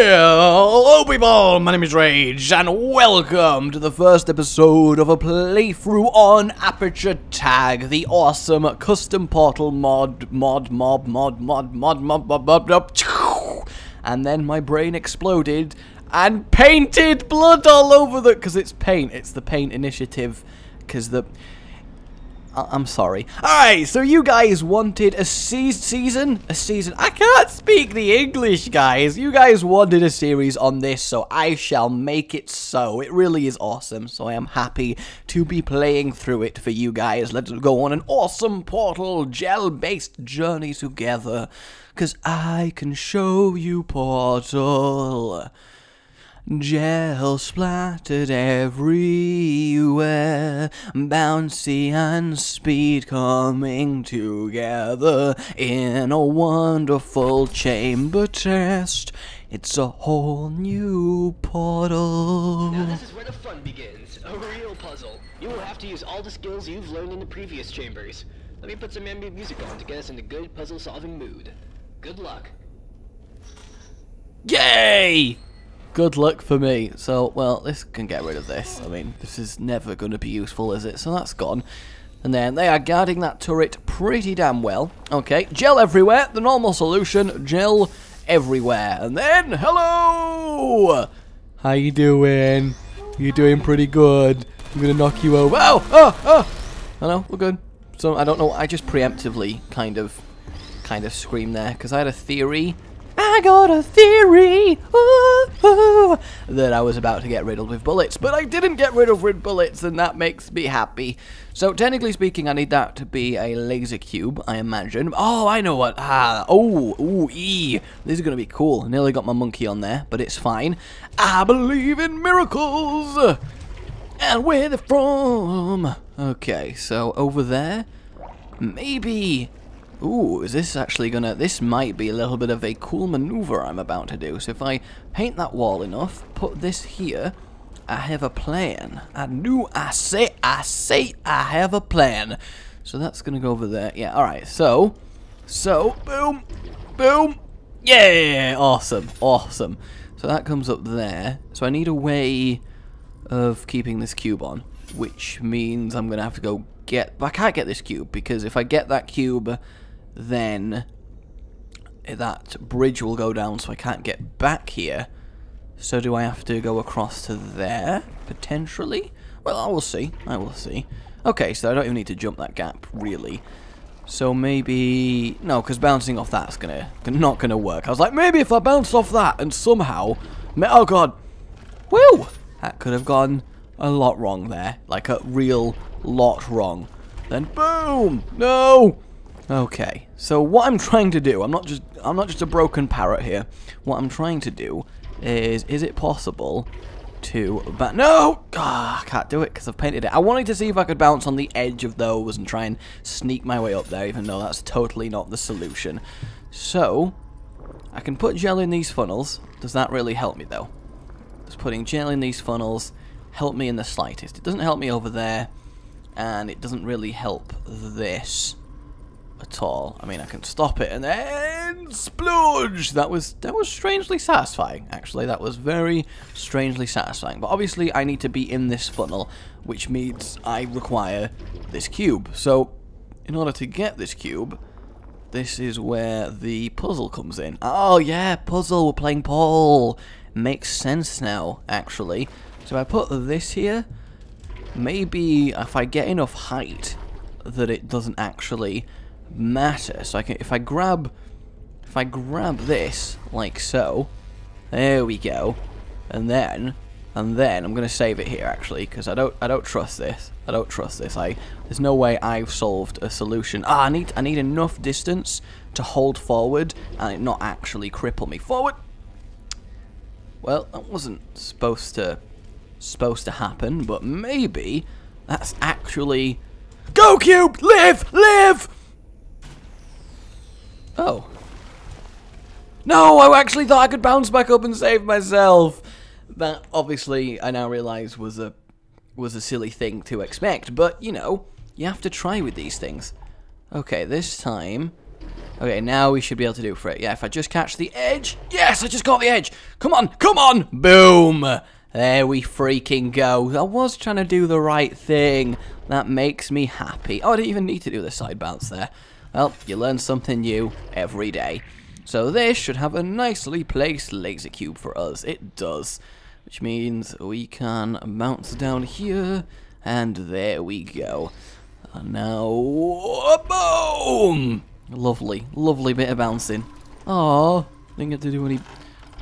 Hello people, my name is Rage, and welcome to the first episode of a playthrough on Aperture Tag, the awesome custom portal mod, mod, mob, mod, mod, mod, mod, mod, mod, mod, and then my brain exploded and painted blood all over the, because it's paint, it's the paint initiative, because the, I- I'm sorry. Alright, so you guys wanted a se season? A season? I can't speak the English, guys. You guys wanted a series on this, so I shall make it so. It really is awesome, so I am happy to be playing through it for you guys. Let's go on an awesome Portal gel-based journey together, because I can show you Portal. Gel splattered everywhere, bouncy and speed coming together in a wonderful chamber test. It's a whole new portal. Now this is where the fun begins. A real puzzle. You will have to use all the skills you've learned in the previous chambers. Let me put some ambient music on to get us in a good puzzle solving mood. Good luck. Yay! Good luck for me. So, well, this can get rid of this. I mean, this is never going to be useful, is it? So that's gone. And then they are guarding that turret pretty damn well. Okay, gel everywhere. The normal solution, gel everywhere. And then, hello! How you doing? You're doing pretty good. I'm gonna knock you over. Oh, oh, oh! I know, we're good. So, I don't know, I just preemptively kind of, kind of scream there, because I had a theory I got a theory ooh, ooh, that I was about to get riddled with bullets, but I didn't get riddled with bullets, and that makes me happy. So, technically speaking, I need that to be a laser cube, I imagine. Oh, I know what. Ah, oh, ooh, E. This is going to be cool. I nearly got my monkey on there, but it's fine. I believe in miracles! And where they're from. Okay, so over there, maybe Ooh, is this actually gonna... This might be a little bit of a cool maneuver I'm about to do. So if I paint that wall enough, put this here, I have a plan. I knew... I say... I say I have a plan. So that's gonna go over there. Yeah, alright. So... So... Boom! Boom! Yeah! Awesome. Awesome. So that comes up there. So I need a way of keeping this cube on. Which means I'm gonna have to go get... I can't get this cube, because if I get that cube then that bridge will go down so I can't get back here. So do I have to go across to there, potentially? Well, I will see. I will see. Okay, so I don't even need to jump that gap, really. So maybe... No, because bouncing off that's gonna, not gonna work. I was like, maybe if I bounce off that and somehow... Oh, God. Woo! That could have gone a lot wrong there. Like a real lot wrong. Then boom! No! Okay, so what I'm trying to do, I'm not just I'm not just a broken parrot here. What I'm trying to do is, is it possible to, but no, ah, I can't do it because I've painted it. I wanted to see if I could bounce on the edge of those and try and sneak my way up there, even though that's totally not the solution. So, I can put gel in these funnels. Does that really help me though? Does putting gel in these funnels help me in the slightest? It doesn't help me over there, and it doesn't really help this at all. I mean, I can stop it and then splooge. That was that was strangely satisfying. Actually, that was very strangely satisfying. But obviously, I need to be in this funnel, which means I require this cube. So, in order to get this cube, this is where the puzzle comes in. Oh yeah, puzzle. We're playing Paul. Makes sense now, actually. So I put this here, maybe if I get enough height that it doesn't actually matter. So I can, if I grab, if I grab this like so, there we go, and then, and then I'm gonna save it here actually because I don't, I don't trust this. I don't trust this. I, there's no way I've solved a solution. Ah, I need, I need enough distance to hold forward and it not actually cripple me forward. Well, that wasn't supposed to, supposed to happen, but maybe that's actually. Go Cube! Live! Live! Oh. No, I actually thought I could bounce back up and save myself. That obviously I now realise was a was a silly thing to expect, but you know, you have to try with these things. Okay, this time Okay, now we should be able to do it for it. Yeah, if I just catch the edge. Yes, I just got the edge. Come on, come on. Boom. There we freaking go. I was trying to do the right thing. That makes me happy. Oh, I didn't even need to do the side bounce there. Well, you learn something new every day. So this should have a nicely placed laser cube for us. It does. Which means we can bounce down here. And there we go. And now, boom! Lovely, lovely bit of bouncing. Oh, didn't get to do any...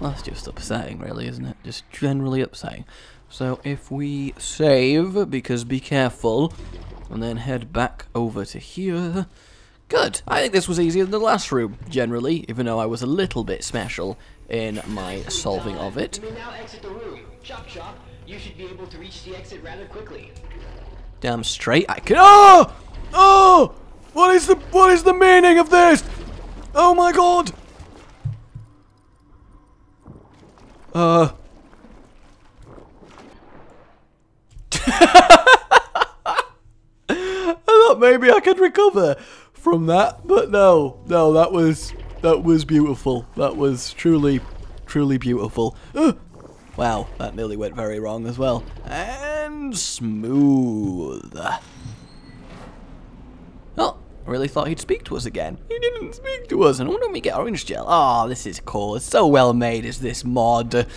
That's just upsetting, really, isn't it? Just generally upsetting. So if we save, because be careful, and then head back over to here... Good. I think this was easier than the last room, generally, even though I was a little bit special in my solving of it. You now exit the room. Chop chop. You should be able to reach the exit rather quickly. Damn straight I can- Oh! Oh! What is the- what is the meaning of this? Oh my god! Uh... I thought maybe I could recover from that, but no, no, that was that was beautiful. That was truly, truly beautiful. Uh, wow, that nearly went very wrong as well. And smooth. Oh, I really thought he'd speak to us again. He didn't speak to us, and why don't we get orange gel? Oh, this is cool. It's so well made, is this mod.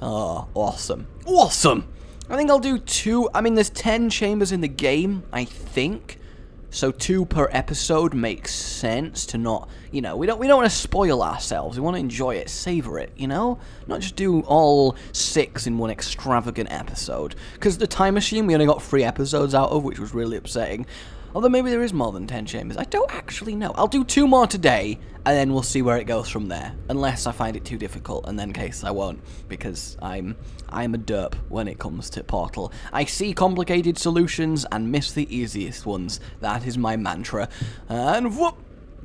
Oh, awesome. Awesome! I think I'll do two. I mean, there's 10 chambers in the game, I think. So two per episode makes sense to not, you know, we don't we don't want to spoil ourselves. We want to enjoy it, savor it, you know, not just do all six in one extravagant episode. Because the time machine we only got three episodes out of, which was really upsetting. Although maybe there is more than 10 chambers. I don't actually know. I'll do two more today, and then we'll see where it goes from there. Unless I find it too difficult, and then case I won't. Because I'm I'm a derp when it comes to Portal. I see complicated solutions and miss the easiest ones. That is my mantra. And whoop!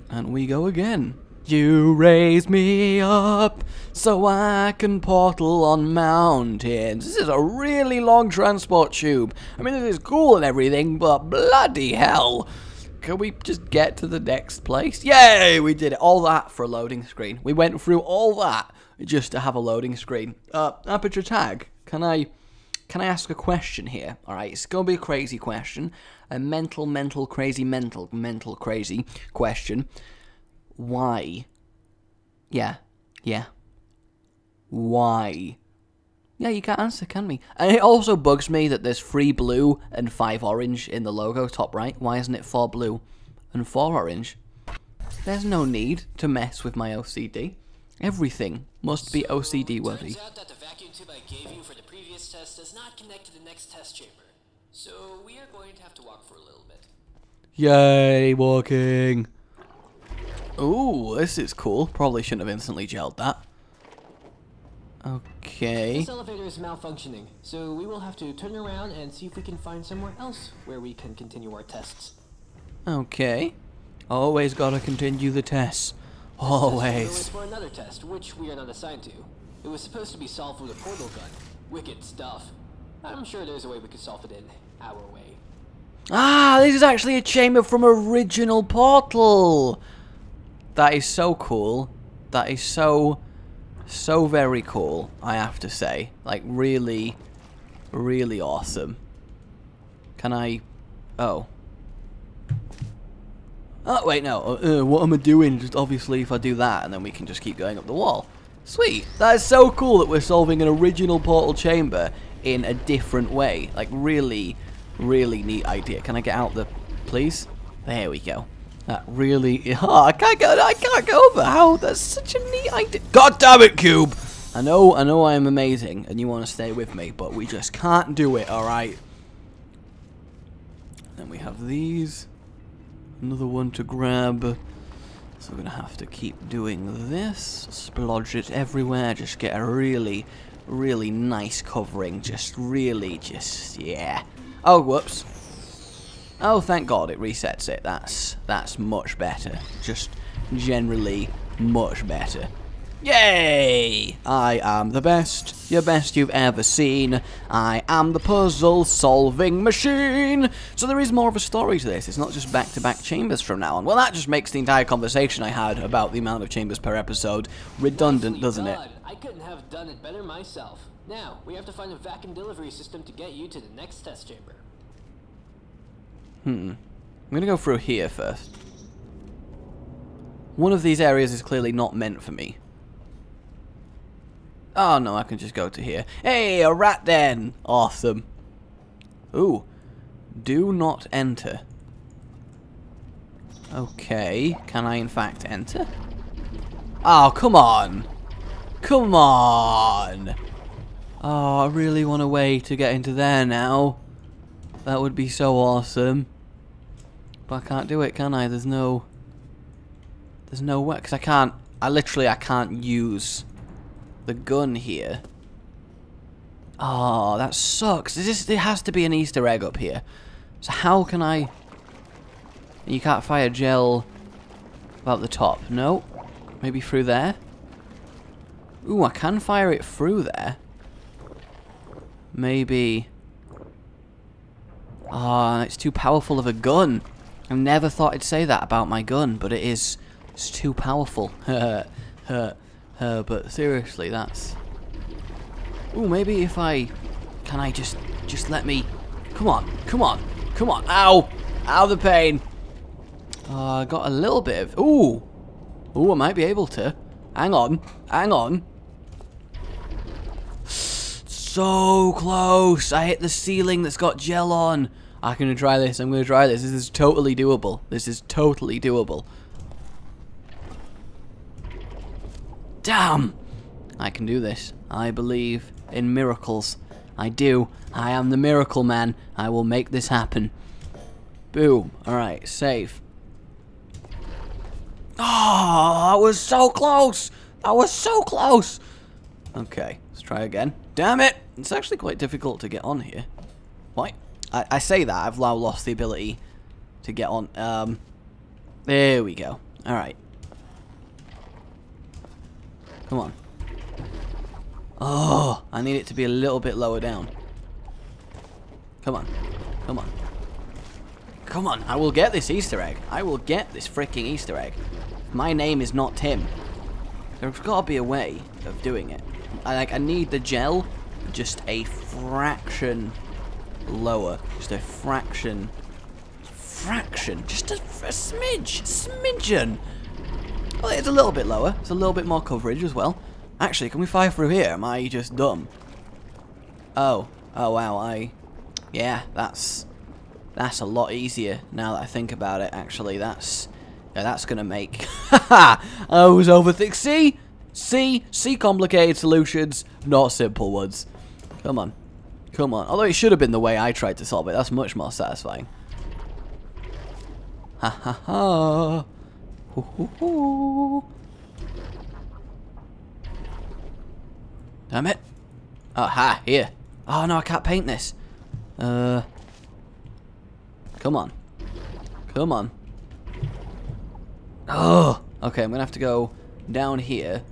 And we go again. You raise me up so I can portal on mountains. This is a really long transport tube. I mean, it is cool and everything, but bloody hell. Can we just get to the next place? Yay, we did it. All that for a loading screen. We went through all that just to have a loading screen. Uh, Aperture Tag, can I... Can I ask a question here? Alright, it's gonna be a crazy question. A mental, mental, crazy, mental, mental, crazy question why? Yeah, yeah. Why? Yeah, you can't answer, can we? And it also bugs me that there's three blue and five orange in the logo top right. Why isn't it four blue and four orange? There's no need to mess with my OCD. Everything must be OCD worthy. Turns out that the vacuum tube I gave you for the previous test does not connect to the next test chamber. So we are going to have to walk for a little bit. Yay, walking. Ooh, this is cool. Probably shouldn't have instantly gelled that. Okay. This elevator is malfunctioning, so we will have to turn around and see if we can find somewhere else where we can continue our tests. Okay. Always gotta continue the tests. This Always. was for another test, which we are not assigned to. It was supposed to be solved with a portal gun. Wicked stuff. I'm sure there's a way we could solve it in our way. Ah, this is actually a chamber from original Portal. That is so cool. That is so, so very cool, I have to say. Like, really, really awesome. Can I... Oh. Oh, wait, no. Uh, uh, what am I doing? Just obviously if I do that, and then we can just keep going up the wall. Sweet. That is so cool that we're solving an original Portal chamber in a different way. Like, really, really neat idea. Can I get out the... Please? There we go. That really... Oh, I can't go... I can't go over. How? That's such a neat idea. God damn it, Cube! I know, I know I am amazing, and you want to stay with me, but we just can't do it, alright? Then we have these. Another one to grab. So we're going to have to keep doing this. Splodge it everywhere. Just get a really, really nice covering. Just really, just, yeah. Oh, whoops. Oh, thank God it resets it. That's, that's much better. Just generally much better. Yay! I am the best, your best you've ever seen. I am the puzzle solving machine. So there is more of a story to this. It's not just back to back chambers from now on. Well, that just makes the entire conversation I had about the amount of chambers per episode redundant, doesn't it? I couldn't have done it better myself. Now, we have to find a vacuum delivery system to get you to the next test chamber. Hmm. I'm gonna go through here first. One of these areas is clearly not meant for me. Oh no, I can just go to here. Hey, a rat den! Awesome. Ooh. Do not enter. Okay, can I in fact enter? Oh, come on! Come on! Oh, I really want a way to get into there now. That would be so awesome. But I can't do it, can I? There's no... There's no way, because I can't... I literally, I can't use the gun here. Oh, that sucks. This, there has to be an Easter egg up here. So how can I... You can't fire gel about the top. No. Maybe through there? Ooh, I can fire it through there. Maybe... Ah, it's too powerful of a gun. I never thought I'd say that about my gun, but it is. It's too powerful. uh, but seriously, that's. Ooh, maybe if I. Can I just. Just let me. Come on, come on, come on. Ow! Ow, the pain. Uh, I got a little bit of. Ooh! Ooh, I might be able to. Hang on, hang on. So close! I hit the ceiling that's got gel on. I'm gonna try this. I'm gonna try this. This is totally doable. This is totally doable. Damn! I can do this. I believe in miracles. I do. I am the miracle man. I will make this happen. Boom. Alright, save. Oh, ah, that was so close! That was so close! Okay, let's try again. Damn it! It's actually quite difficult to get on here. Why? I, I say that, I've now lost the ability to get on. Um, there we go. Alright. Come on. Oh, I need it to be a little bit lower down. Come on. Come on. Come on, I will get this Easter egg. I will get this freaking Easter egg. My name is not Tim. There's got to be a way of doing it. I like. I need the gel, just a fraction lower, just a fraction, fraction, just a, a smidge, smidgen. Well, it's a little bit lower. It's a little bit more coverage as well. Actually, can we fire through here? Am I just dumb? Oh, oh wow. I, yeah, that's that's a lot easier now that I think about it. Actually, that's yeah, that's gonna make. I was overthink. See, see, see, complicated solutions, not simple ones. Come on, come on. Although it should have been the way I tried to solve it. That's much more satisfying. Ha ha ha. Hoo, hoo, hoo. Damn it. Oh, ha, here. Oh, no, I can't paint this. Uh, come on. Come on. Oh, okay, I'm going to have to go down here.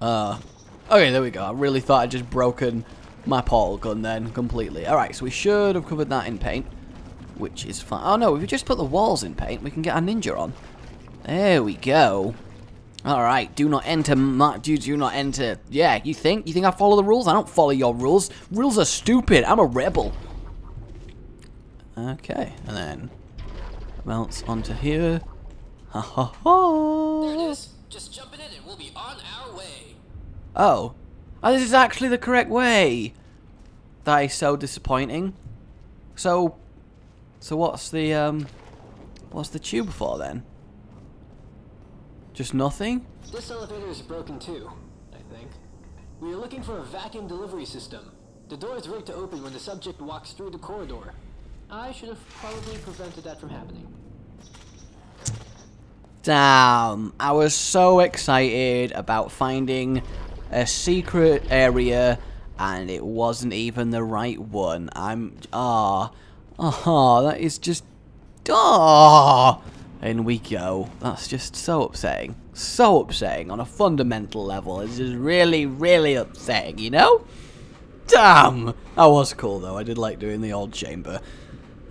Uh, okay, there we go. I really thought I'd just broken my portal gun then completely. Alright, so we should have covered that in paint, which is fine. Oh, no, if we just put the walls in paint, we can get our ninja on. There we go. Alright, do not enter, do, do not enter. Yeah, you think? You think I follow the rules? I don't follow your rules. Rules are stupid. I'm a rebel. Okay, and then bounce onto here. Ha ha ha. There it is. Just jumping in and we'll be on our way. Oh. Oh, this is actually the correct way. That is so disappointing. So, so what's the, um, what's the tube for then? Just nothing? This elevator is broken too, I think. We are looking for a vacuum delivery system. The door is rigged to open when the subject walks through the corridor. I should have probably prevented that from happening. Damn, I was so excited about finding a secret area and it wasn't even the right one. I'm, ah, ah, that is just, ah. in we go. That's just so upsetting. So upsetting on a fundamental level. It's just really, really upsetting, you know? Damn! That was cool though. I did like doing the old chamber.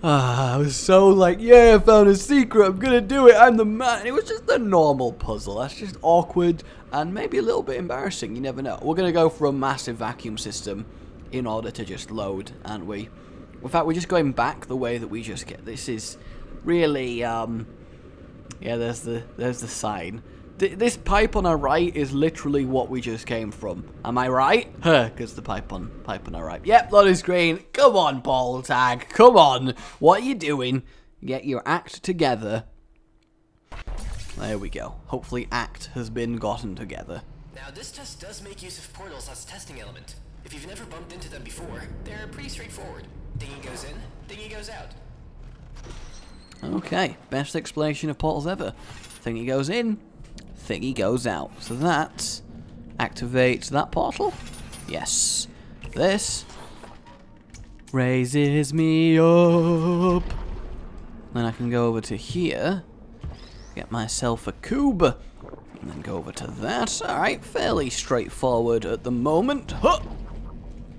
Ah, I was so like, yeah, I found a secret. I'm gonna do it. I'm the man. It was just a normal puzzle. That's just awkward and maybe a little bit embarrassing. You never know. We're gonna go for a massive vacuum system in order to just load, aren't we? In fact, we're just going back the way that we just get. This is really, um, yeah. There's the there's the sign. Th this pipe on our right is literally what we just came from. Am I right? Huh, because the pipe on pipe on our right. Yep, loading screen. Come on, ball tag. Come on. What are you doing? Get your act together. There we go. Hopefully act has been gotten together. Now, this test does make use of portals as testing element. If you've never bumped into them before, they're pretty straightforward. Thingy goes in, thingy goes out. Okay, best explanation of portals ever. Thingy goes in, thingy goes out. So that activates that portal. Yes. This raises me up. Then I can go over to here, get myself a cube, and then go over to that. Alright, fairly straightforward at the moment. Huh.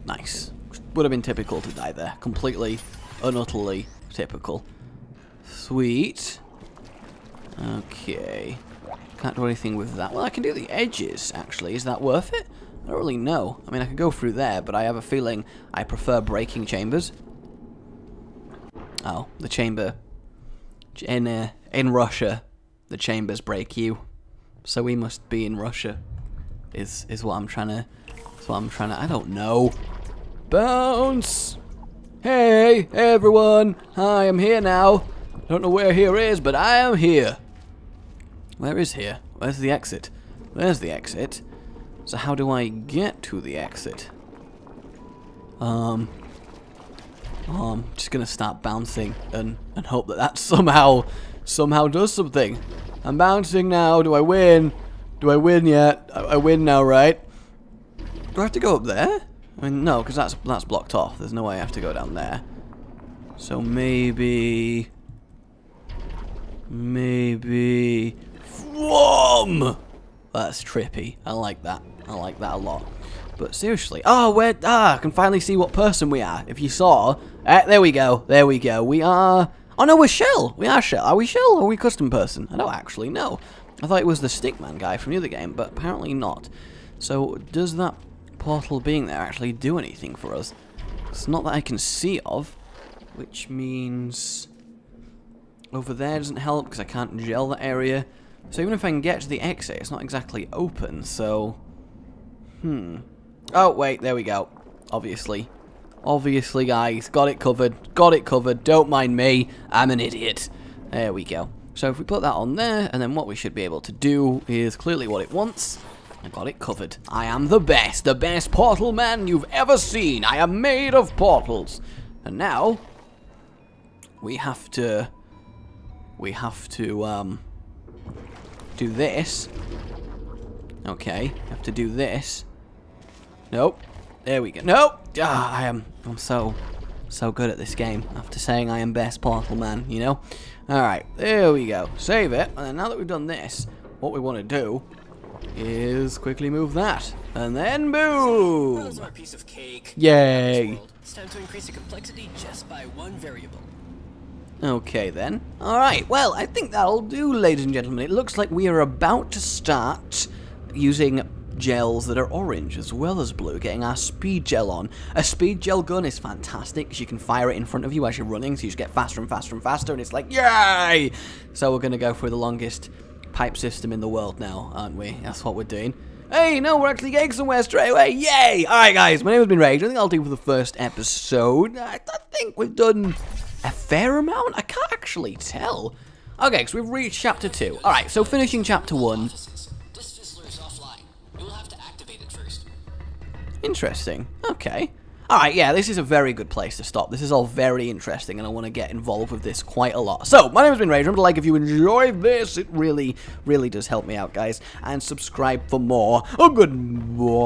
Nice. Would have been typical to die there. Completely and utterly typical. Sweet. Okay. Can't do anything with that. Well, I can do the edges, actually. Is that worth it? I don't really know. I mean, I could go through there, but I have a feeling I prefer breaking chambers. Oh, the chamber. In, uh, in Russia, the chambers break you. So we must be in Russia. Is is what I'm trying to... Is what I'm trying to... I don't know. Bounce! Hey, everyone! I'm here now. I Don't know where here is, but I am here. Where is here? Where's the exit? Where's the exit. So how do I get to the exit? Um, oh, I'm just gonna start bouncing and, and hope that that somehow, somehow does something. I'm bouncing now. Do I win? Do I win yet? I, I win now, right? Do I have to go up there? I mean, no, because that's that's blocked off. There's no way I have to go down there. So maybe, maybe, Whom! That's trippy. I like that. I like that a lot. But seriously, oh, where? Ah, I can finally see what person we are. If you saw, eh, there we go. There we go. We are. Oh no, we're Chell. We are Chell. Are we Chell or are we custom person? I don't actually know. I thought it was the Stickman guy from the other game, but apparently not. So does that portal being there actually do anything for us? It's not that I can see of, which means over there doesn't help because I can't gel that area. So even if I can get to the exit, it's not exactly open, so... Hmm. Oh, wait, there we go. Obviously. Obviously, guys. Got it covered. Got it covered. Don't mind me. I'm an idiot. There we go. So if we put that on there, and then what we should be able to do is clearly what it wants. I got it covered. I am the best, the best portal man you've ever seen. I am made of portals. And now, we have to, we have to, um, do this. Okay, have to do this. Nope. There we go. Nope. Ah, I am. I'm so, so good at this game. After saying I am best portal man, you know. All right, there we go. Save it. And then now that we've done this, what we want to do is quickly move that, and then boom. Those are a piece of cake. Yay. It's time to increase the complexity just by one variable. Okay then. Alright, well, I think that'll do, ladies and gentlemen. It looks like we are about to start using gels that are orange as well as blue, getting our speed gel on. A speed gel gun is fantastic because you can fire it in front of you as you're running, so you just get faster and faster and faster, and it's like, yay! So we're going to go for the longest pipe system in the world now, aren't we? That's what we're doing. Hey, no, we're actually getting somewhere straight away. Yay! Alright, guys, my name has been Rage. I think I'll do for the first episode. I, I think we've done a fair amount? I can't actually tell. Okay, so we've reached chapter 2. Alright, so finishing chapter 1. Interesting. Okay. Alright, yeah, this is a very good place to stop. This is all very interesting, and I want to get involved with this quite a lot. So, my name has been Rage. Remember to like if you enjoyed this. It really, really does help me out, guys. And subscribe for more. Oh, goodbye.